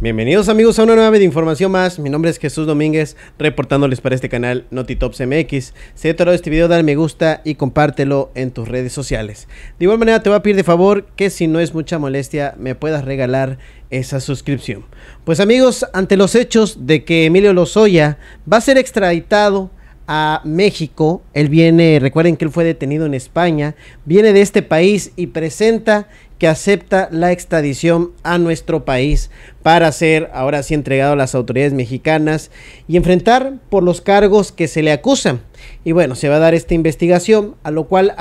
Bienvenidos amigos a una nueva de información más. Mi nombre es Jesús Domínguez, reportándoles para este canal NotiTops MX. Si te este video, dale me gusta y compártelo en tus redes sociales. De igual manera te voy a pedir de favor que si no es mucha molestia me puedas regalar esa suscripción. Pues amigos, ante los hechos de que Emilio Lozoya va a ser extraditado a México. Él viene, recuerden que él fue detenido en España, viene de este país y presenta que acepta la extradición a nuestro país para ser ahora sí entregado a las autoridades mexicanas y enfrentar por los cargos que se le acusan. Y bueno, se va a dar esta investigación, a lo cual,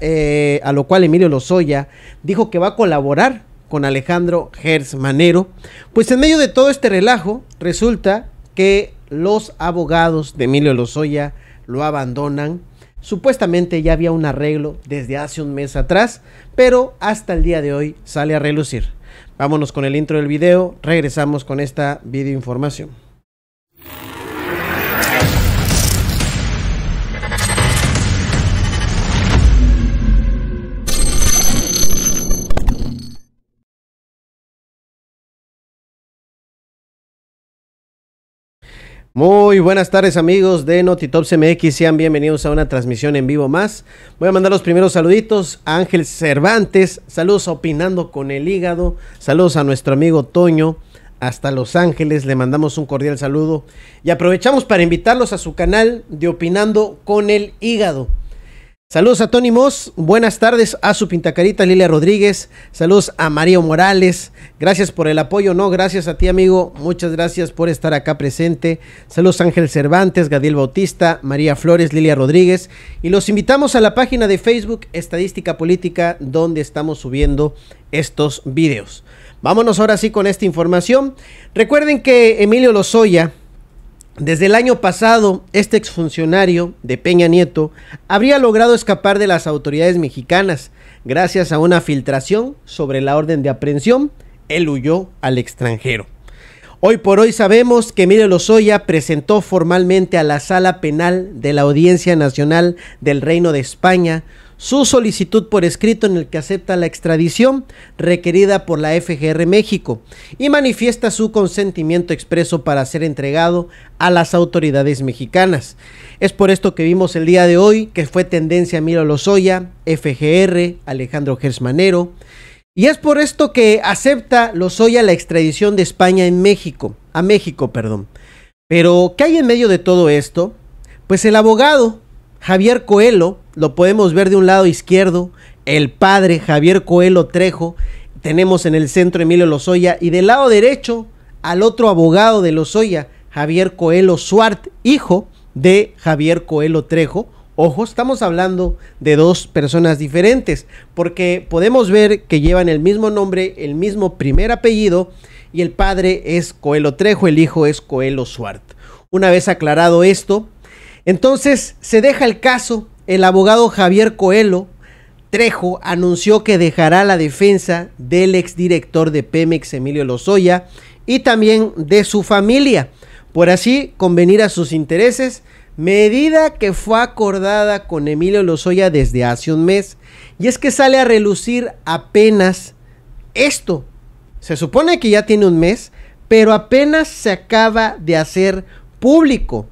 eh, a lo cual Emilio Lozoya dijo que va a colaborar con Alejandro Gers Manero. Pues en medio de todo este relajo, resulta que los abogados de Emilio Lozoya lo abandonan. Supuestamente ya había un arreglo desde hace un mes atrás, pero hasta el día de hoy sale a relucir. Vámonos con el intro del video, regresamos con esta video información. Muy buenas tardes amigos de Notitops MX, sean bienvenidos a una transmisión en vivo más. Voy a mandar los primeros saluditos. A Ángel Cervantes, saludos a Opinando con el Hígado, saludos a nuestro amigo Toño, hasta Los Ángeles, le mandamos un cordial saludo. Y aprovechamos para invitarlos a su canal de Opinando con el Hígado. Saludos a Tony Moss, buenas tardes a su pintacarita Lilia Rodríguez, saludos a María Morales, gracias por el apoyo, no, gracias a ti amigo, muchas gracias por estar acá presente, saludos Ángel Cervantes, Gadiel Bautista, María Flores, Lilia Rodríguez y los invitamos a la página de Facebook Estadística Política donde estamos subiendo estos videos. Vámonos ahora sí con esta información. Recuerden que Emilio Lozoya, desde el año pasado, este exfuncionario de Peña Nieto habría logrado escapar de las autoridades mexicanas gracias a una filtración sobre la orden de aprehensión. Él huyó al extranjero. Hoy por hoy sabemos que Emilio Lozoya presentó formalmente a la Sala Penal de la Audiencia Nacional del Reino de España su solicitud por escrito en el que acepta la extradición requerida por la FGR México y manifiesta su consentimiento expreso para ser entregado a las autoridades mexicanas. Es por esto que vimos el día de hoy que fue tendencia Miro Lozoya, FGR, Alejandro Gersmanero, y es por esto que acepta Lozoya la extradición de España en México, a México, perdón. Pero, ¿qué hay en medio de todo esto? Pues el abogado Javier Coelho, lo podemos ver de un lado izquierdo, el padre Javier Coelho Trejo, tenemos en el centro Emilio Lozoya y del lado derecho al otro abogado de Lozoya, Javier Coelho Suart, hijo de Javier Coelho Trejo. Ojo, estamos hablando de dos personas diferentes, porque podemos ver que llevan el mismo nombre, el mismo primer apellido, y el padre es Coelho Trejo, el hijo es Coelho Suart. Una vez aclarado esto, entonces se deja el caso, el abogado Javier Coelho Trejo anunció que dejará la defensa del exdirector de Pemex, Emilio Lozoya, y también de su familia, por así convenir a sus intereses, medida que fue acordada con Emilio Lozoya desde hace un mes. Y es que sale a relucir apenas esto. Se supone que ya tiene un mes, pero apenas se acaba de hacer público.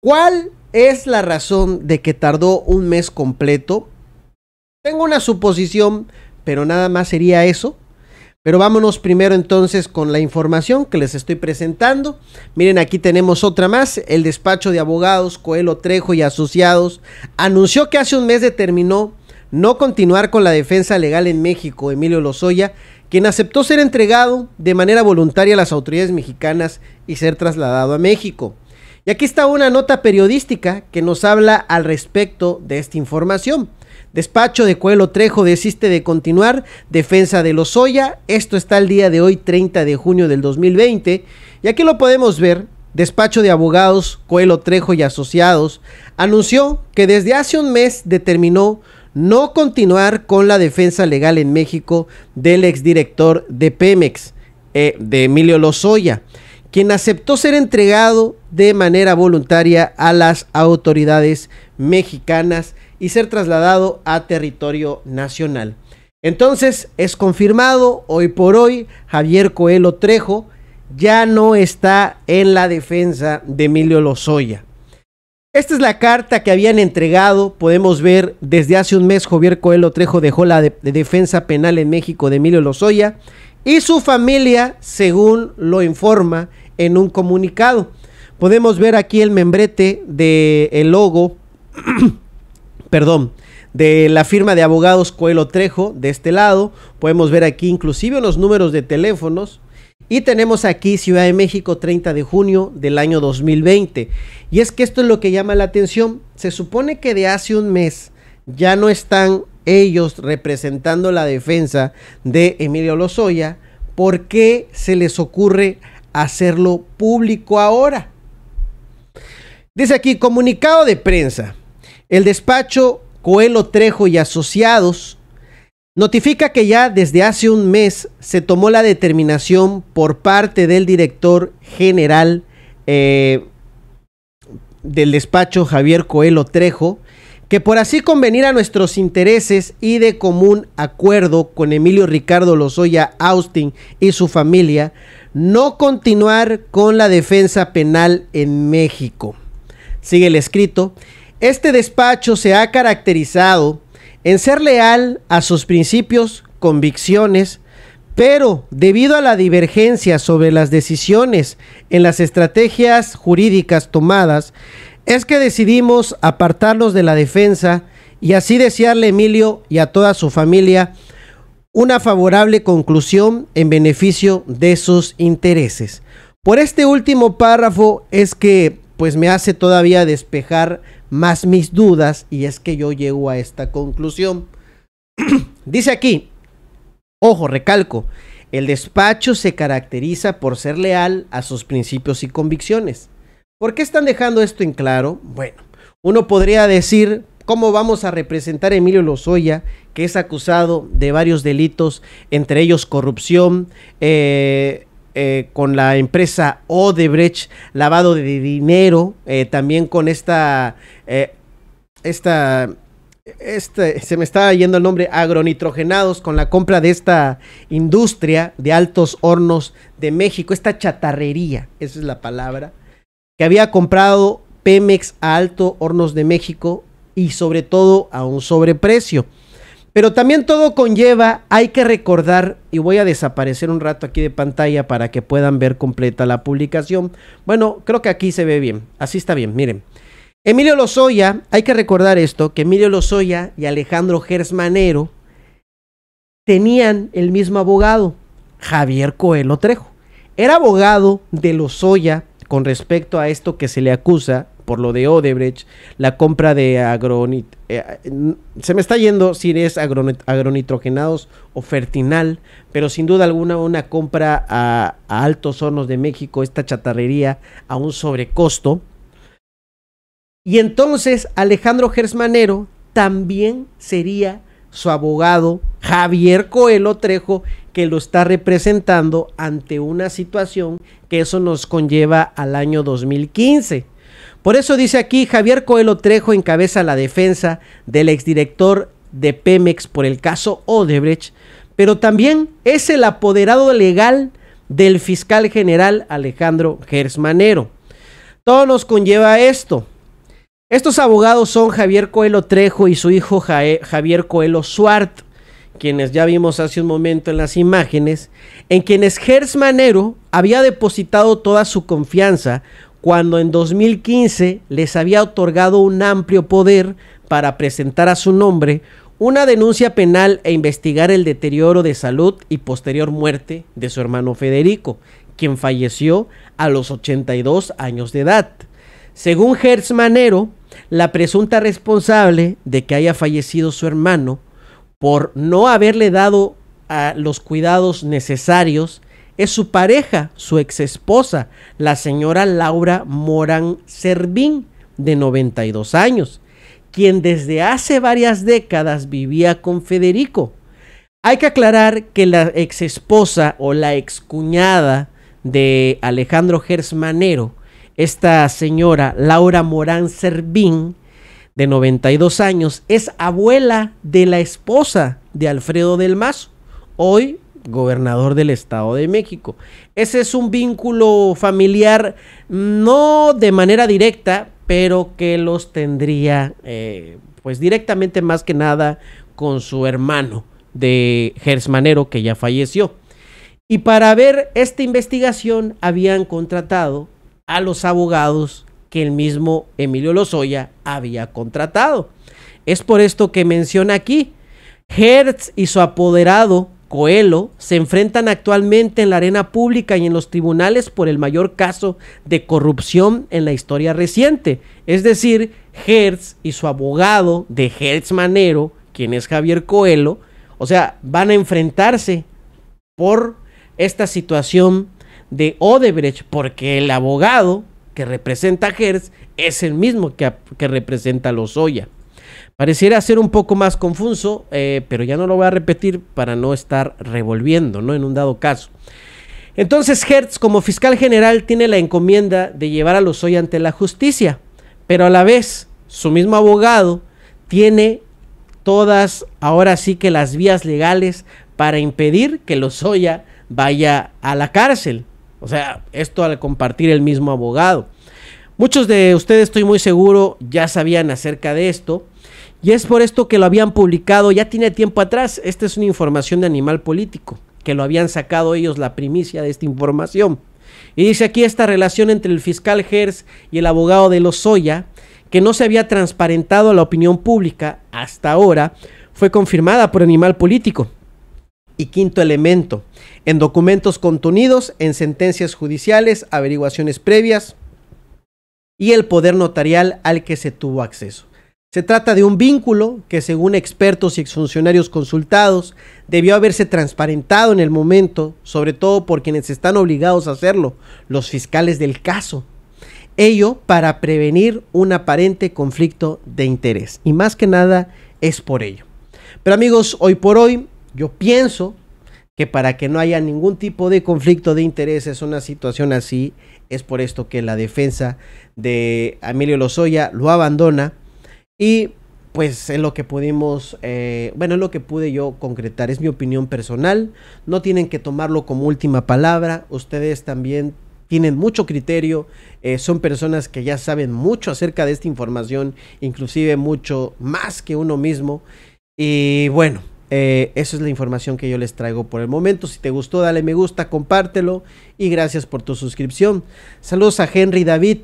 ¿Cuál es la razón de que tardó un mes completo. Tengo una suposición, pero nada más sería eso. Pero vámonos primero entonces con la información que les estoy presentando. Miren, aquí tenemos otra más. El despacho de abogados Coelho Trejo y Asociados anunció que hace un mes determinó no continuar con la defensa legal en México, Emilio Lozoya, quien aceptó ser entregado de manera voluntaria a las autoridades mexicanas y ser trasladado a México. Y aquí está una nota periodística que nos habla al respecto de esta información. Despacho de Coelho Trejo desiste de continuar defensa de Lozoya. Esto está el día de hoy, 30 de junio del 2020. Y aquí lo podemos ver. Despacho de abogados Coelho Trejo y Asociados anunció que desde hace un mes determinó no continuar con la defensa legal en México del exdirector de Pemex, eh, de Emilio Lozoya quien aceptó ser entregado de manera voluntaria a las autoridades mexicanas y ser trasladado a territorio nacional. Entonces es confirmado hoy por hoy Javier Coelho Trejo ya no está en la defensa de Emilio Lozoya. Esta es la carta que habían entregado. Podemos ver desde hace un mes Javier Coelho Trejo dejó la de defensa penal en México de Emilio Lozoya y su familia, según lo informa en un comunicado. Podemos ver aquí el membrete del el logo, perdón, de la firma de abogados Coelho Trejo de este lado. Podemos ver aquí inclusive los números de teléfonos. Y tenemos aquí Ciudad de México 30 de junio del año 2020. Y es que esto es lo que llama la atención. Se supone que de hace un mes ya no están ellos representando la defensa de Emilio Lozoya. ¿Por qué se les ocurre hacerlo público ahora? Dice aquí, comunicado de prensa. El despacho Coelho Trejo y Asociados notifica que ya desde hace un mes se tomó la determinación por parte del director general eh, del despacho Javier Coelho Trejo que por así convenir a nuestros intereses y de común acuerdo con Emilio Ricardo Lozoya Austin y su familia, no continuar con la defensa penal en México. Sigue el escrito. Este despacho se ha caracterizado en ser leal a sus principios, convicciones, pero debido a la divergencia sobre las decisiones en las estrategias jurídicas tomadas, es que decidimos apartarnos de la defensa y así desearle a Emilio y a toda su familia una favorable conclusión en beneficio de sus intereses. Por este último párrafo es que pues me hace todavía despejar más mis dudas y es que yo llego a esta conclusión. Dice aquí, ojo, recalco, el despacho se caracteriza por ser leal a sus principios y convicciones. ¿Por qué están dejando esto en claro? Bueno, uno podría decir cómo vamos a representar a Emilio Lozoya, que es acusado de varios delitos, entre ellos corrupción, eh, eh, con la empresa Odebrecht, lavado de dinero, eh, también con esta, eh, esta, este, se me está yendo el nombre, agronitrogenados, con la compra de esta industria de altos hornos de México, esta chatarrería, esa es la palabra, que había comprado Pemex a Alto Hornos de México y sobre todo a un sobreprecio. Pero también todo conlleva, hay que recordar, y voy a desaparecer un rato aquí de pantalla para que puedan ver completa la publicación. Bueno, creo que aquí se ve bien, así está bien, miren. Emilio Lozoya, hay que recordar esto, que Emilio Lozoya y Alejandro Gersmanero tenían el mismo abogado, Javier Coelho Trejo. Era abogado de Lozoya con respecto a esto que se le acusa por lo de Odebrecht, la compra de agronit... Eh, se me está yendo si es agronitrogenados o fertinal, pero sin duda alguna una compra a, altos hornos de México, esta chatarrería a un sobrecosto. Y entonces Alejandro Gersmanero también sería su abogado Javier Coelho Trejo, que lo está representando ante una situación que eso nos conlleva al año 2015. Por eso dice aquí, Javier Coelho Trejo encabeza la defensa del exdirector de Pemex por el caso Odebrecht, pero también es el apoderado legal del fiscal general Alejandro Gersmanero. Todo nos conlleva esto. Estos abogados son Javier Coelho Trejo y su hijo Javier Coelho Suart, quienes ya vimos hace un momento en las imágenes, en quienes Gersmanero había depositado toda su confianza cuando en 2015 les había otorgado un amplio poder para presentar a su nombre una denuncia penal e investigar el deterioro de salud y posterior muerte de su hermano Federico, quien falleció a los 82 años de edad. Según Hertz Manero, la presunta responsable de que haya fallecido su hermano por no haberle dado a los cuidados necesarios es su pareja, su ex esposa, la señora Laura Morán Servín, de 92 años, quien desde hace varias décadas vivía con Federico. Hay que aclarar que la ex esposa o la ex cuñada de Alejandro Gersmanero, esta señora Laura Morán Servín, de 92 años, es abuela de la esposa de Alfredo del Mazo, hoy gobernador del Estado de México. Ese es un vínculo familiar, no de manera directa, pero que los tendría, eh, pues directamente más que nada con su hermano de Gersmanero, que ya falleció. Y para ver esta investigación habían contratado a los abogados que el mismo Emilio Lozoya había contratado. Es por esto que menciona aquí, Hertz y su apoderado Coelho se enfrentan actualmente en la arena pública y en los tribunales por el mayor caso de corrupción en la historia reciente. Es decir, Hertz y su abogado de Hertz Manero, quien es Javier Coelho, o sea, van a enfrentarse por esta situación de Odebrecht, porque el abogado que representa a Hertz es el mismo que, que representa a Lozoya. Pareciera ser un poco más confuso, eh, pero ya no lo voy a repetir para no estar revolviendo, ¿no? En un dado caso. Entonces Hertz, como fiscal general, tiene la encomienda de llevar a Lozoya ante la justicia, pero a la vez su mismo abogado tiene todas, ahora sí que las vías legales para impedir que Lozoya vaya a la cárcel. O sea, esto al compartir el mismo abogado. Muchos de ustedes, estoy muy seguro, ya sabían acerca de esto. Y es por esto que lo habían publicado, ya tiene tiempo atrás, esta es una información de Animal Político, que lo habían sacado ellos la primicia de esta información. Y dice aquí esta relación entre el fiscal Gers y el abogado de Lozoya, que no se había transparentado a la opinión pública hasta ahora, fue confirmada por Animal Político. Y quinto elemento, en documentos contenidos, en sentencias judiciales, averiguaciones previas y el poder notarial al que se tuvo acceso. Se trata de un vínculo que según expertos y exfuncionarios consultados debió haberse transparentado en el momento, sobre todo por quienes están obligados a hacerlo, los fiscales del caso. Ello para prevenir un aparente conflicto de interés. Y más que nada es por ello. Pero amigos, hoy por hoy yo pienso que para que no haya ningún tipo de conflicto de intereses, una situación así, es por esto que la defensa de Emilio Lozoya lo abandona. Y pues es lo que pudimos, eh, bueno, es lo que pude yo concretar, es mi opinión personal, no tienen que tomarlo como última palabra, ustedes también tienen mucho criterio, eh, son personas que ya saben mucho acerca de esta información, inclusive mucho más que uno mismo. Y bueno, eh, esa es la información que yo les traigo por el momento. Si te gustó, dale me gusta, compártelo y gracias por tu suscripción. Saludos a Henry David.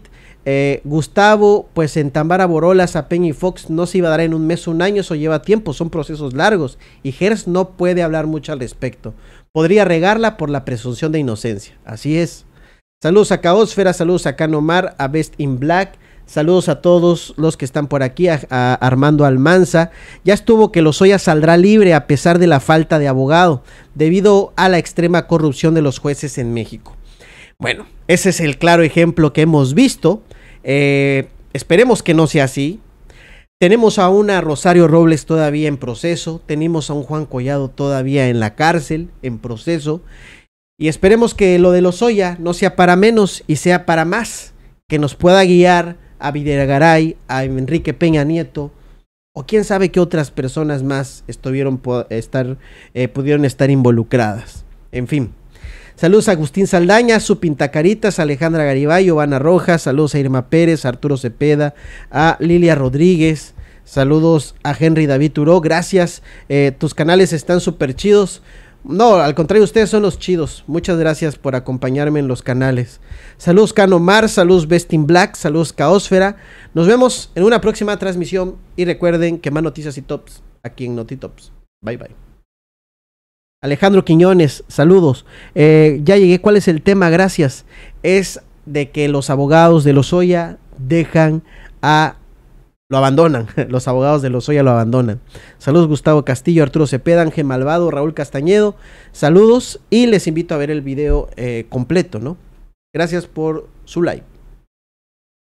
Eh, Gustavo, pues en Tambara Borolas a Peña y Fox no se iba a dar en un mes un año, eso lleva tiempo, son procesos largos y Gers no puede hablar mucho al respecto. Podría regarla por la presunción de inocencia, así es. Saludos a Caosfera, saludos a Canomar, a Best in Black, saludos a todos los que están por aquí, Armando Almanza. Ya estuvo que Lozoya saldrá libre a pesar de la falta de abogado, debido a la extrema corrupción de los jueces en México. Bueno, ese es el claro ejemplo que hemos visto. Eh, esperemos que no sea así. Tenemos a una Rosario Robles todavía en proceso. Tenemos a un Juan Collado todavía en la cárcel, en proceso. Y esperemos que lo de Lozoya no sea para menos y sea para más. Que nos pueda guiar a Videgaray, a Enrique Peña Nieto, o quién sabe qué otras personas más estuvieron estar, eh, pudieron estar involucradas. En fin. Saludos a Agustín Saldaña, su Pintacaritas, Alejandra Garibay, Giovanna Rojas, saludos a Irma Pérez, Arturo Cepeda, a Lilia Rodríguez, saludos a Henry David Turó, gracias, eh, tus canales están súper chidos. No, al contrario, ustedes son los chidos. Muchas gracias por acompañarme en los canales. Saludos Canomar, saludos Bestin Black, saludos Caosfera. Nos vemos en una próxima transmisión y recuerden que más noticias y tops aquí en Notitops. Bye bye. Alejandro Quiñones, saludos. Eh, ya llegué, ¿cuál es el tema? Gracias. Es de que los abogados de Lozoya dejan a... Lo abandonan, los abogados de Lozoya lo abandonan. Saludos Gustavo Castillo, Arturo Cepeda, Ángel Malvado, Raúl Castañedo. Saludos y les invito a ver el video eh, completo, ¿no? Gracias por su like.